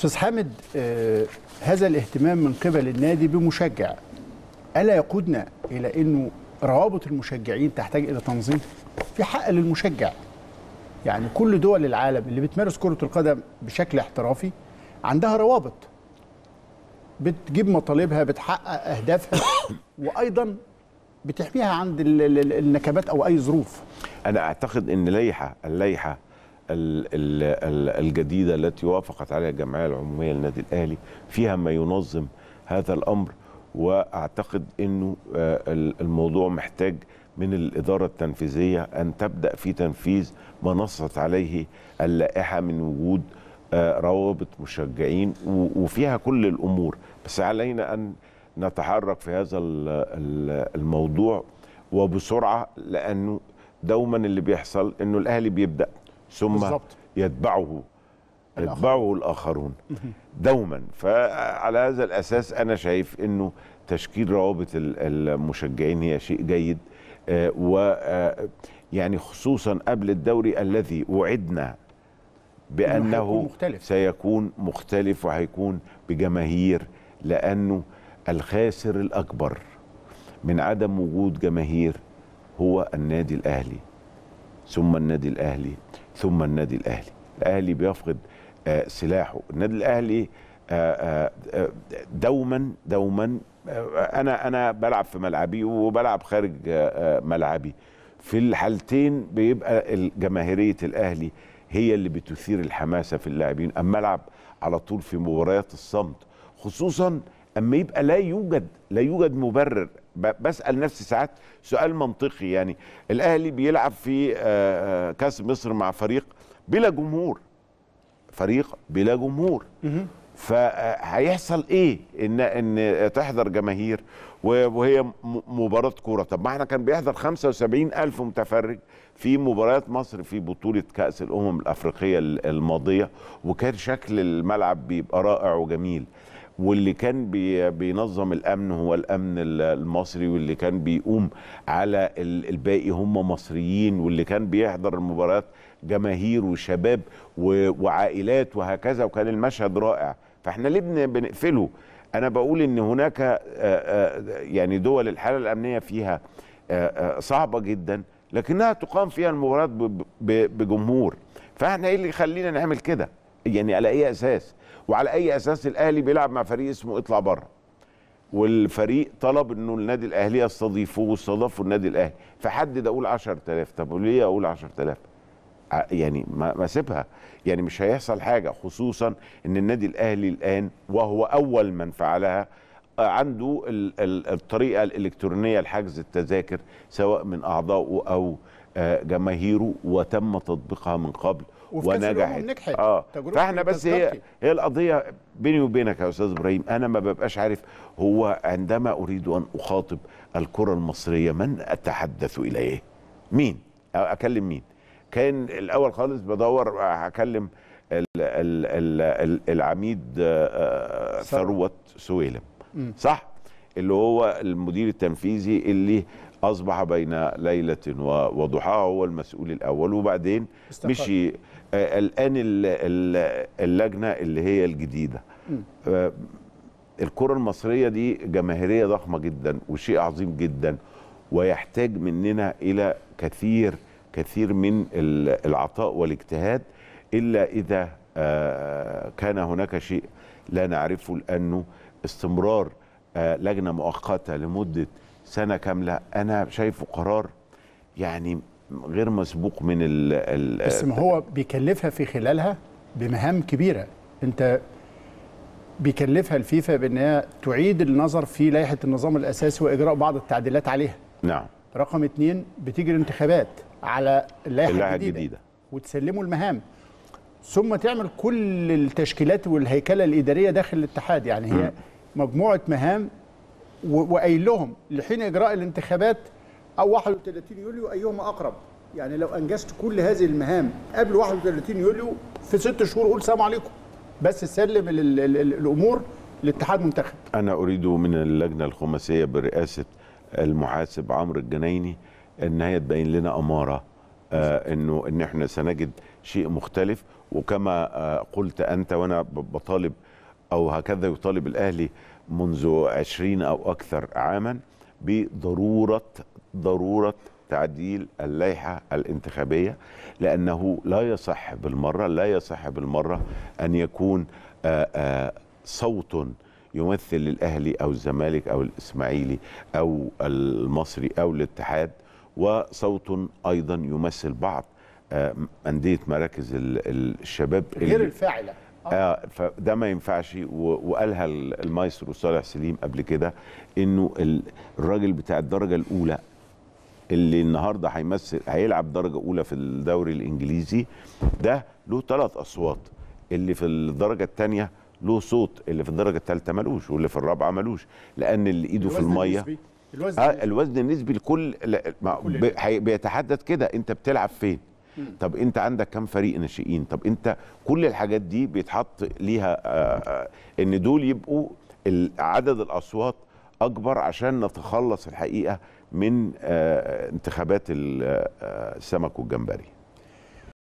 أستاذ حامد آه هذا الاهتمام من قبل النادي بمشجع. ألا يقودنا إلى إنه روابط المشجعين تحتاج إلى تنظيم؟ في حق للمشجع. يعني كل دول العالم اللي بتمارس كرة القدم بشكل احترافي عندها روابط. بتجيب مطالبها بتحقق أهدافها وأيضا بتحميها عند ال- ال- النكبات أو أي ظروف. أنا أعتقد إن لائحه اللائحة ال- ال- ال- الجديدة التي وافقت عليها الجمعية العمومية للنادي الأهلي فيها ما ينظم هذا الأمر وأعتقد إنه آه، ال- الموضوع محتاج من الإدارة التنفيذية أن تبدأ في تنفيذ ما نصت عليه اللائحة من وجود آه، روابط مشجعين وفيها كل الأمور. بس علينا أن نتحرك في هذا ال- ال- الموضوع وبسرعة لأنه دوما اللي بيحصل إنه الأهلي بيبدأ ثم بالظبط. يتبعه. يتبعه الآخرون دوما فعلى هذا الأساس أنا شايف إنه تشكيل روابط ال- المشجعين هي شيء جيد آه، و آه، يعني خصوصا قبل الدوري الذي وعدنا بأنه مختلف. سيكون مختلف وهيكون بجماهير لأنه الخاسر الأكبر من عدم وجود جماهير هو النادي الأهلي ثم النادي الأهلي ثم النادي الأهلي. الأهلي بيفقد آه، سلاحه. النادي الأهلي آه، آه، دوما دوما أنا أنا بلعب في ملعبي وبلعب خارج ملعبي. في الحالتين بيبقى جماهيريه الأهلي هي اللي بتثير الحماسة في اللاعبين. أما ألعب على طول في مباريات الصمت خصوصا أما يبقى لا يوجد لا يوجد مبرر بسأل نفسي ساعات سؤال منطقي يعني الأهلي بيلعب في آه، آه، كأس مصر مع فريق بلا جمهور فريق بلا جمهور. فهيحصل إيه؟ إن إن تحضر جماهير وهي مباراة كورة. طب ما إحنا كان بيحضر 75 ألف متفرج في مباريات مصر في بطولة كأس الأمم الأفريقية ال- الماضية وكان شكل الملعب بيبقى رائع وجميل. واللي كان بي بينظم الأمن هو الأمن ال- المصري واللي كان بيقوم على ال- الباقي هم مصريين واللي كان بيحضر المباريات جماهير وشباب وعائلات وهكذا وكان المشهد رائع. فإحنا ليه بن- بنقفله؟ أنا بقول إن هناك يعني دول الحالة الأمنية فيها صعبة جدا لكنها تقام فيها المباريات بجمهور. فإحنا إيه اللي يخلينا نعمل كده؟ يعني على أي أساس؟ وعلى أي أساس الأهلي بيلعب مع فريق اسمه اطلع بره. والفريق طلب إنه النادي الأهلي يستضيفه واستضافوا النادي الأهلي. فحدد أقول 10000 طب وليه أقول 10000 ع- يعني ما سيبها يعني مش هيحصل حاجة خصوصا إن النادي الأهلي الآن وهو أول من فعلها آه، عنده ال- ال- الطريقة الإلكترونية لحجز التذاكر سواء من أعضائه أو آه، جماهيره وتم تطبيقها من قبل. وفي ونجحت. نجحت. آه. فإحنا بس هي. هي القضية بيني وبينك يا أستاذ إبراهيم أنا ما ببقاش عارف هو عندما أريد أن أخاطب الكرة المصرية من أتحدث إليه؟ مين؟ أكلم مين؟ كان الأول خالص بدور هكلم ال ال ال ال العميد آه، آه،. ثروت سويلم. صح؟ اللي هو المدير التنفيذي اللي أصبح بين ليلة وضحاها هو المسؤول الأول وبعدين استقال. مشي آه، الآن ال- ال- اللجنة اللي هي الجديدة آه، الكرة المصرية دي جماهيرية ضخمة جدا وشيء عظيم جدا ويحتاج مننا إلى كثير كثير من ال- العطاء والاجتهاد إلا إذا آه، كان هناك شيء لا نعرفه لأنه استمرار لجنة مؤقتة لمدة سنة كاملة. أنا شايفه قرار يعني غير مسبوق من ال ال بس ما هو بيكلفها في خلالها بمهام كبيرة. أنت بيكلفها الفيفا بأن هي تعيد النظر في لائحة النظام الأساسي وإجراء بعض التعديلات عليها. نعم. رقم اتنين بتيجي الانتخابات على اللائحة الجديدة, الجديدة. وتسلموا المهام. ثم تعمل كل التشكيلات والهيكلة الإدارية داخل الاتحاد. يعني هي مجموعة مهام وقايل لهم لحين إجراء الانتخابات أو 31 يوليو أيهما أقرب؟ يعني لو أنجزت كل هذه المهام قبل 31 يوليو في ست شهور قول سلام عليكم. بس سلم ال ال ال ال الأمور لاتحاد منتخب. أنا أريد من اللجنة الخماسية برئاسة المحاسب عمرو الجنايني إن هي تبين لنا أمارة آه إنه إن إحنا سنجد شيء مختلف. وكما آه، قلت أنت وأنا بطالب أو هكذا يطالب الأهلي منذ عشرين أو أكثر عاما بضرورة ضرورة تعديل اللائحة الانتخابية لأنه لا يصح بالمرة لا يصح بالمرة أن يكون صوت يمثل الاهلي أو الزمالك أو الإسماعيلي أو المصري أو الاتحاد وصوت أيضا يمثل بعض أندية مراكز ال- الشباب غير اللي- آه. آه فده ما ينفعش وقالها ال- المايسترو صالح سليم قبل كده إنه ال- الراجل بتاع الدرجة الأولى اللي النهارده هيمثل هيلعب درجة أولى في الدوري الإنجليزي ده له ثلاث أصوات اللي في الدرجة الثانية له صوت اللي في الدرجة الثالثه ملوش واللي في الرابعة ملوش لأن اللي إيده في المية. الوزن آه النسبي. الوزن النسبي لكل بيتحدد كده أنت بتلعب فين طب انت عندك كم فريق ناشئين؟ طب انت كل الحاجات دي بيتحط ليها آه، آه، ان دول يبقوا عدد الاصوات اكبر عشان نتخلص الحقيقة من آه، انتخابات ال- السمك والجمبري.